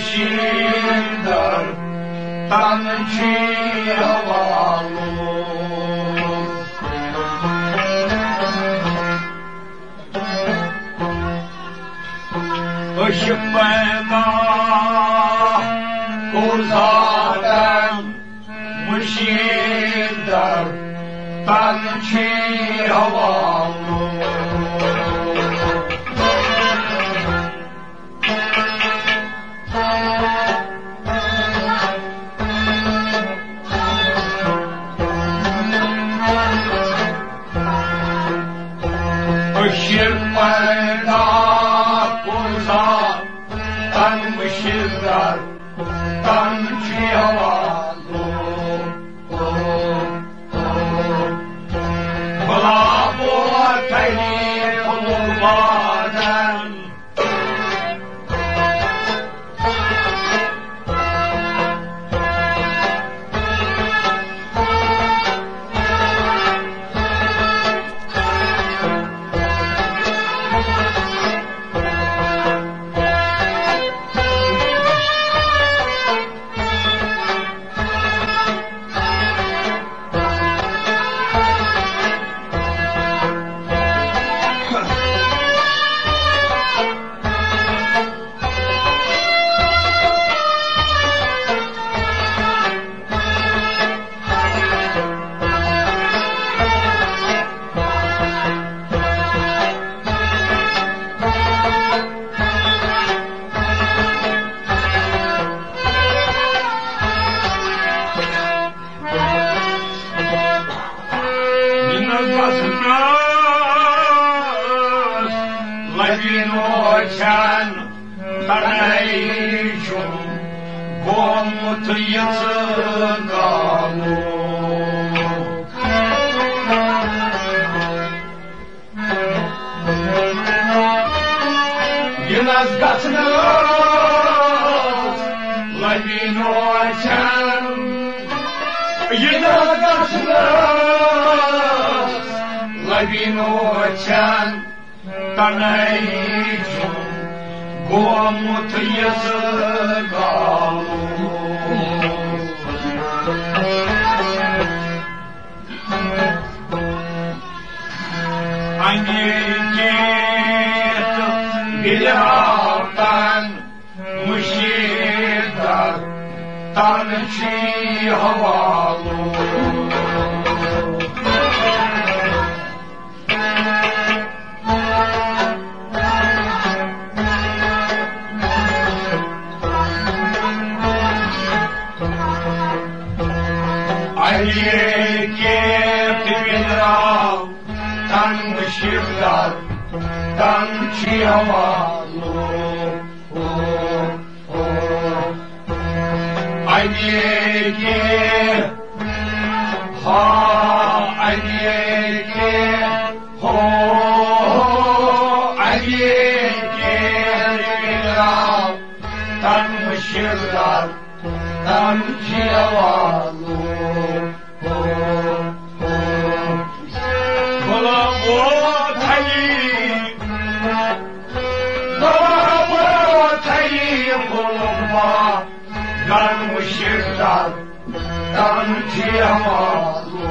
peşinden Tanrıcı havalı Işık bana kurzadan Müşirdar Tanrıcı havalı has got to know. Let me know I can. You know I got to know. Let me know I can. Tanaycım bu amut yazıga tarçı havalı Tan şifdar, tan çiyamalı Tam Tanmışırlar, tanmışıya varlı. Tanrıcıya valu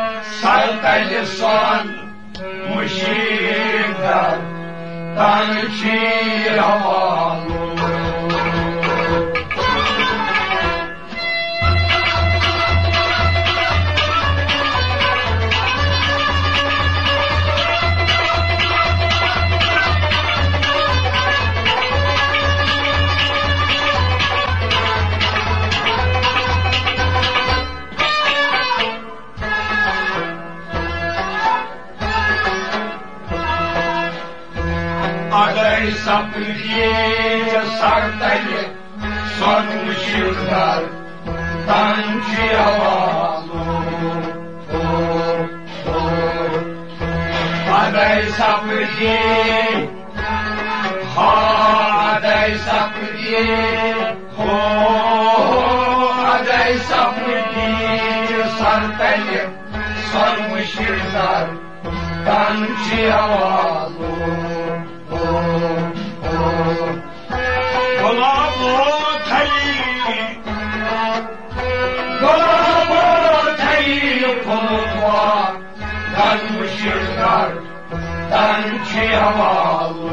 bade mardan Zarparun bade mardan Aday sapıcıya sartayı Sormuş yıllar Tancıya bağlı Aday sapıcı Ha aday sapıcı Ho aday sapıcı Sartayı Sormuş yıllar Tancıya bağlı dolabotayı koluma, tanrıcılar, tanrıcı havalı.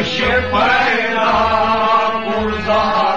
Işık bayrağı uzaktan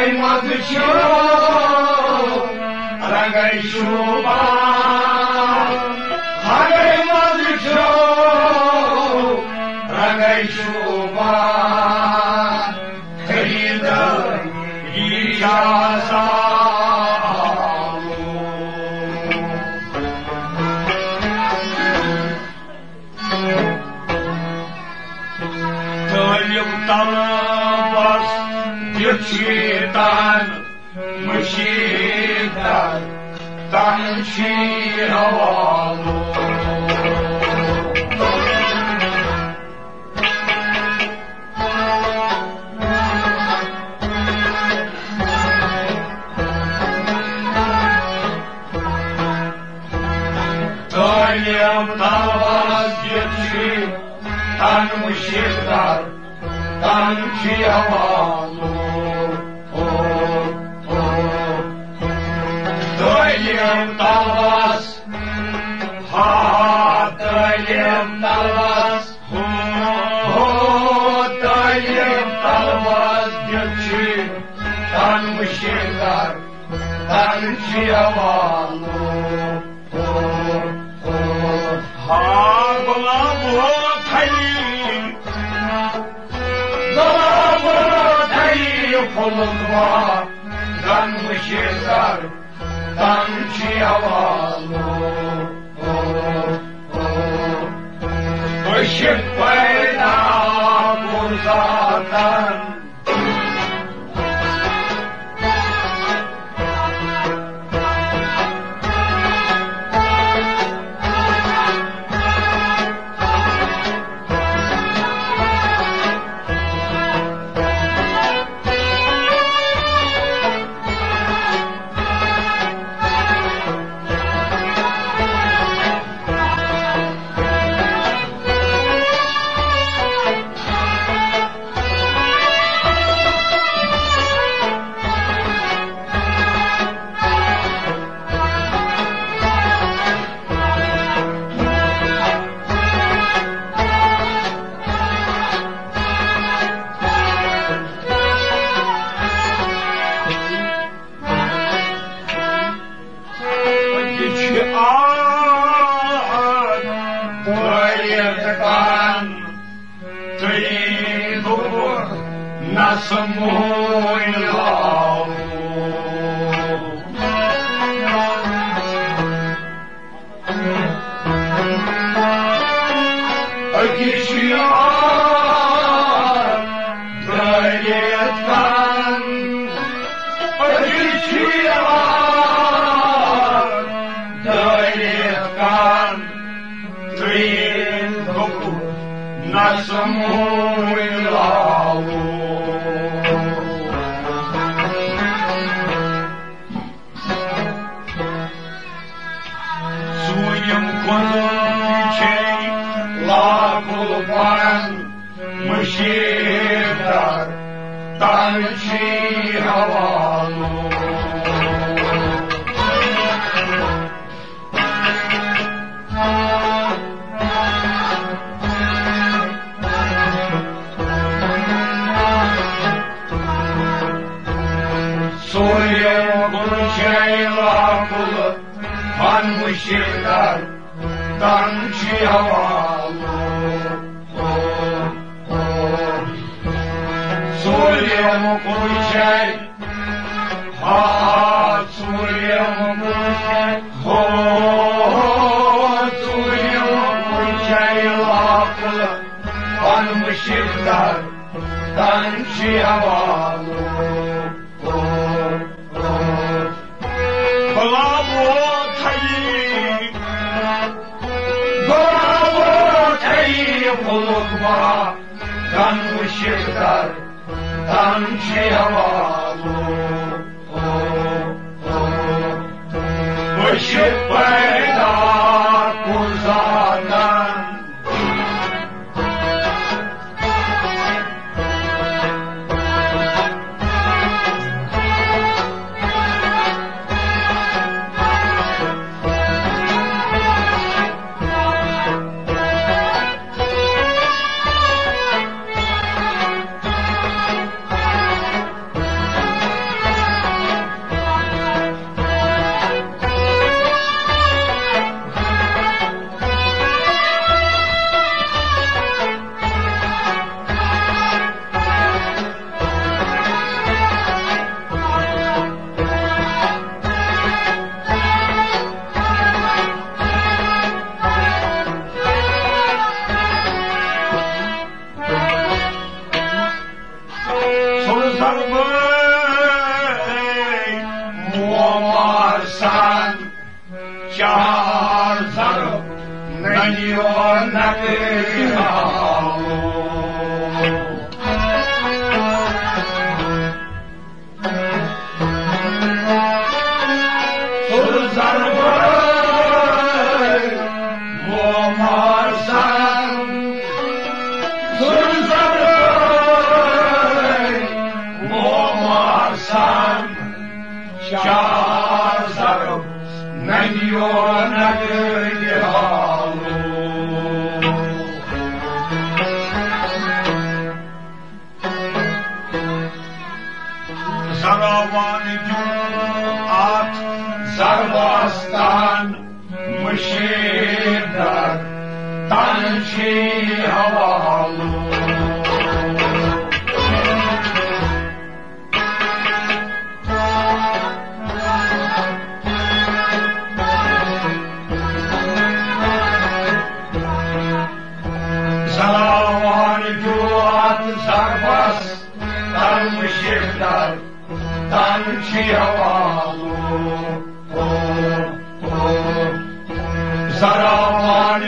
Ej, młody ksiądz, ragaj śluba. vahşi havalı Yoldan vazgeçip tanmışızlar Sanki havalı Dayım dalvas, ha dayım dalvas, ho dayım dalvas. Göçü, tanmışırlar, tanrıçıya bağlı. Ha bula bu tayım, bula bu tayım kolunma, tanmışırlar, tanrıçıyalı. Işık bayda buradan gone three and two, not some more. Hanmışırlar Tanrıçı havalı Suriye mu kulçey Ha Suriye mu kulçey Ho Suriye mu Hanmışırlar Tanrıçı havalı Tayyip olukma Kanmışırlar Tanrıya bağlı Işık bayrak uzanan سلامانیتون آت زرباستان مشید در تنچی هوا Tanrı havalı, Zaravan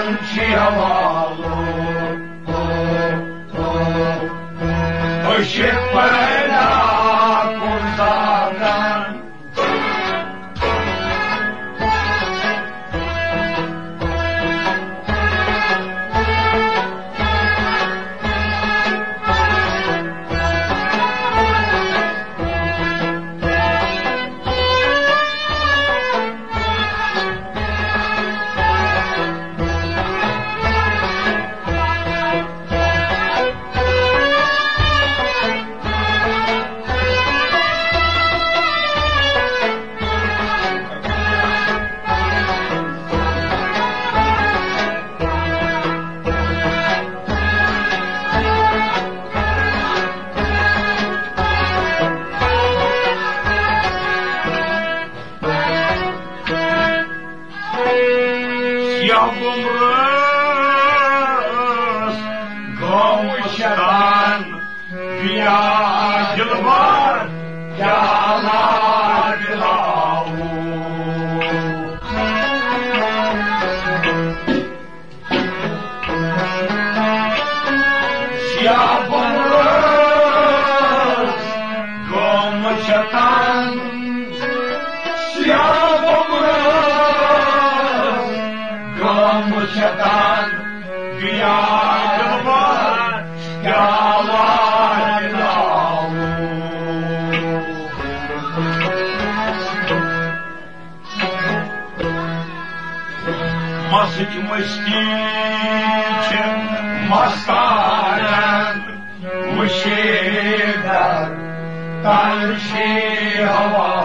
Tanrı havalı, Işık bela Yavrum Gomuşan Biyacıl var. Yalar aşkiçim maskanem Muşiber Tanrı şihavar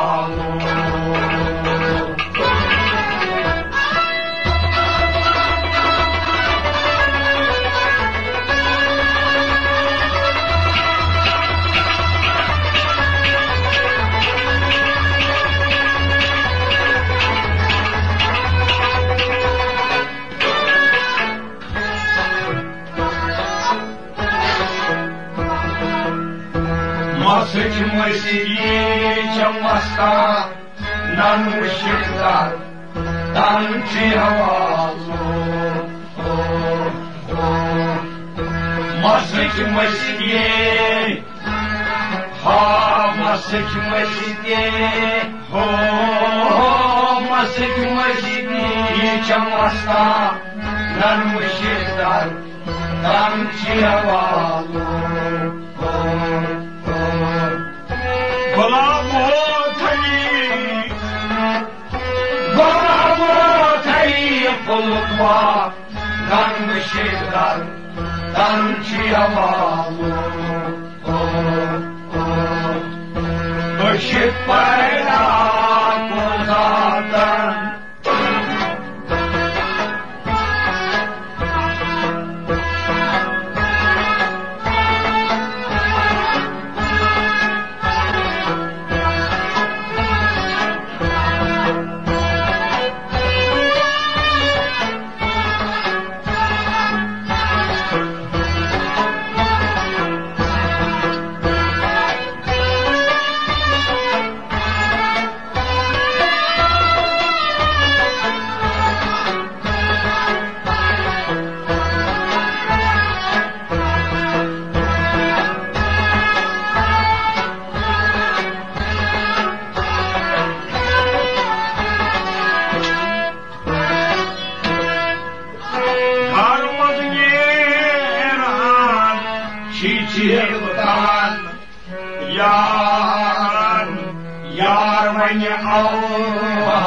sta nan ışıklar dan cihavalı Masıkmış diye Ha masıkmış diye Ho masıkmış diye. Çamasta nan ışıklar dan cihavalı tayı kulukma, nan mışıklar, nan çiyavalı. Işık bayrak çiçildan Yar, yar beni almalı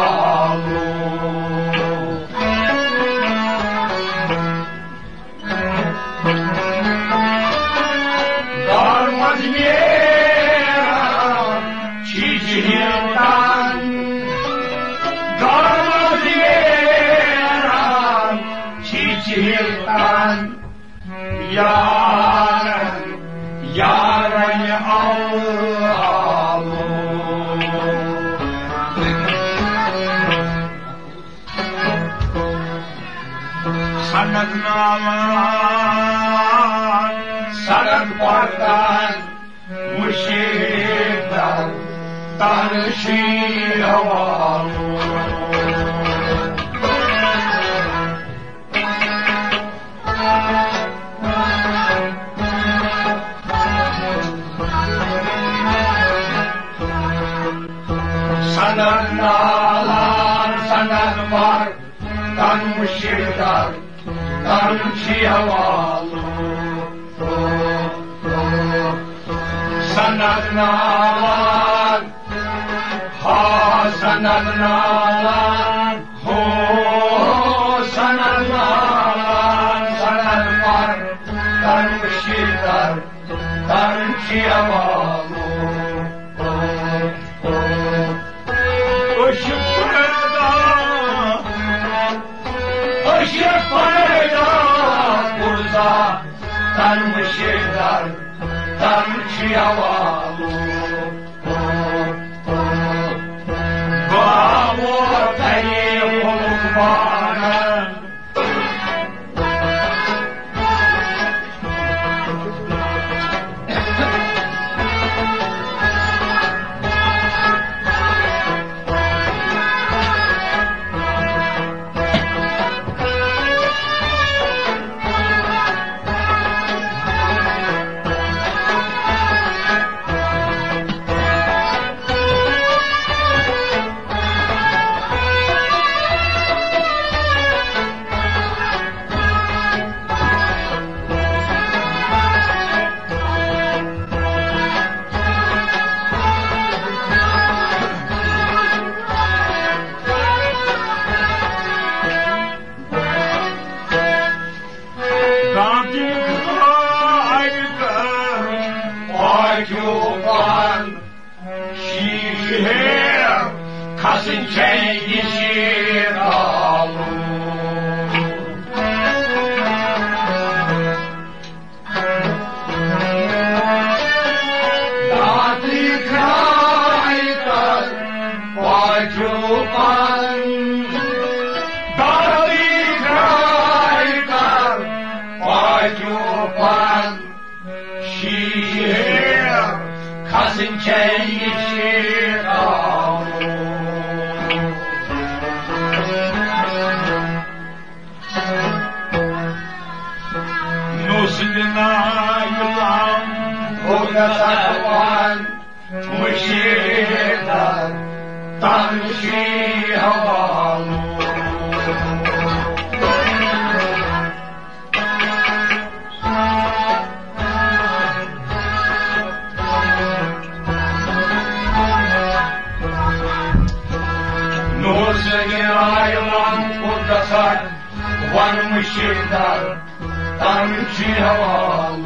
Darmaz yera sanat bardan müşirden tanışıyamalı sanat nalan sanat var tanışırlar tanışıyamalı sanat nalan ha sanat nalan ho sanat nalan sanat var tanışırlar tanışıyamalı Işık burada 需要我一起好好好六十有老婆的三万我们血染当时好 işinden Tanrıçı havalı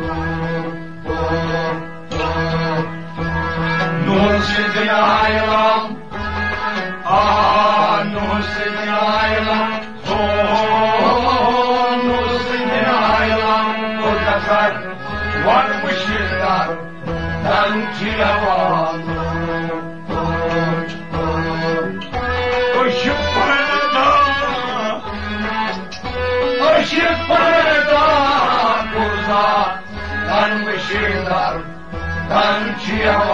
Nur sizin aylam Ah nur sizin aylam Oh nur sizin aylam Kocaklar varmış yıllar Tanrıçı havalı Tanrı'şırlar Tanrı'ya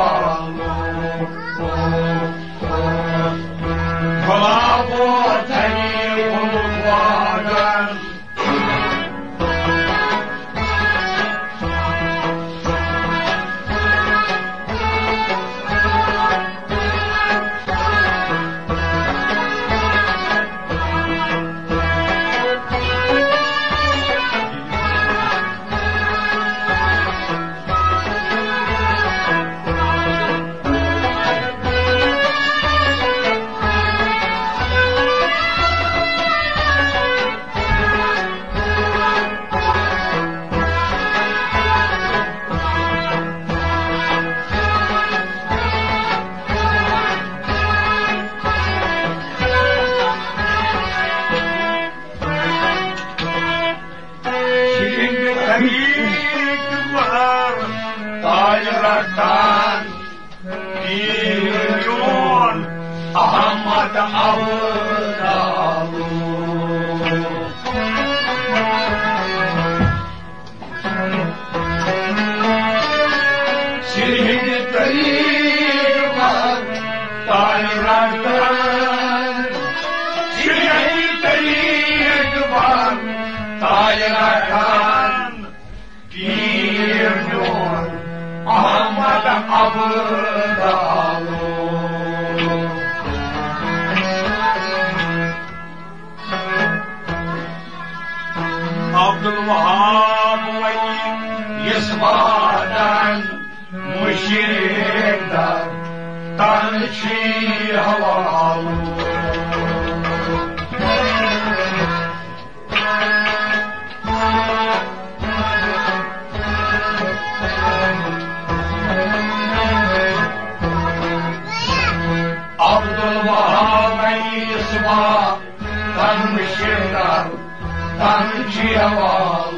madan müşirda tançi havalu Abdülvahab'ı isma tanmışırda tançi havalu